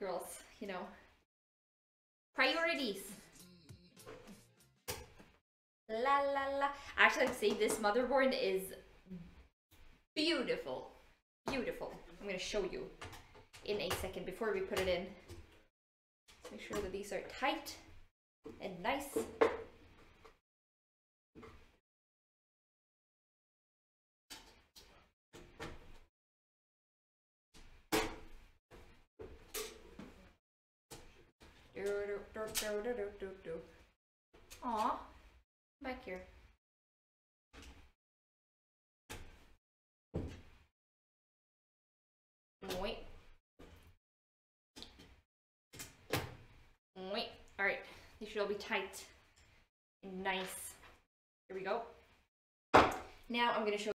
girls, you know. Priorities. La la la. Actually, I'd say this motherboard is beautiful. Beautiful. I'm gonna show you in a second before we put it in. Let's make sure that these are tight and nice. Do. Aw, back here. Wait. Wait. Alright, these should all be tight and nice. Here we go. Now I'm going to show